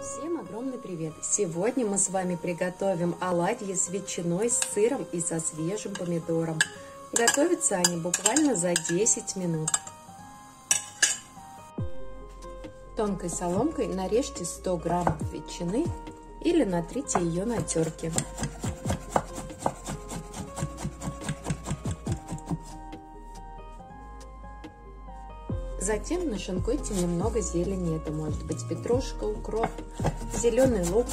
Всем огромный привет! Сегодня мы с вами приготовим оладьи с ветчиной, с сыром и со свежим помидором. Готовятся они буквально за 10 минут. Тонкой соломкой нарежьте 100 граммов ветчины или натрите ее на терке. Затем нашинкуйте немного зелени. Это может быть петрушка, укроп, зеленый лук.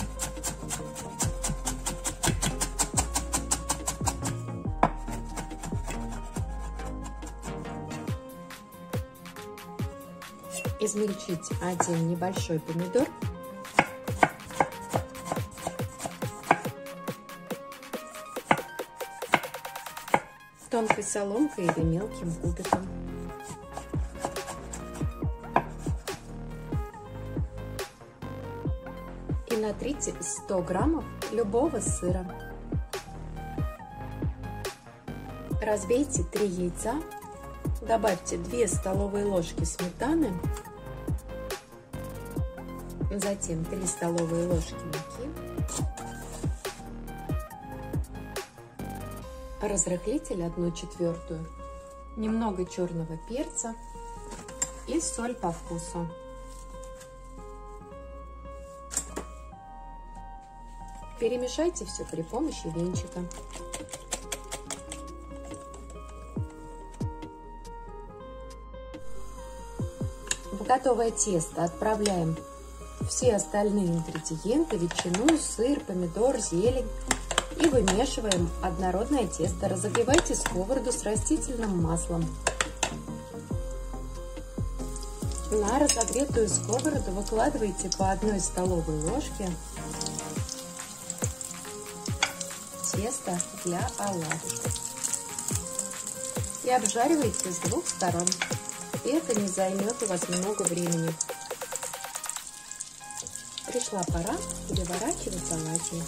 Измельчить один небольшой помидор. Тонкой соломкой или мелким кубиком. Натрите 100 граммов любого сыра. Разбейте 3 яйца, добавьте 2 столовые ложки сметаны, затем 3 столовые ложки муки, разрыхлитель 1 четвертую, немного черного перца и соль по вкусу. Перемешайте все при помощи венчика. В готовое тесто отправляем все остальные ингредиенты, ветчину, сыр, помидор, зелень и вымешиваем однородное тесто. Разогревайте сковороду с растительным маслом. На разогретую сковороду выкладывайте по одной столовой ложке тесто для оладушек. И обжаривайте с двух сторон. Это не займет у вас много времени. Пришла пора переворачивать оладьи.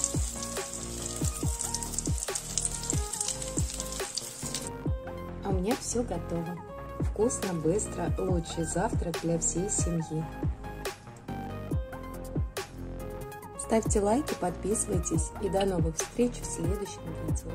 А у меня все готово. Вкусно, быстро, лучший завтрак для всей семьи. Ставьте лайки, подписывайтесь и до новых встреч в следующем видео.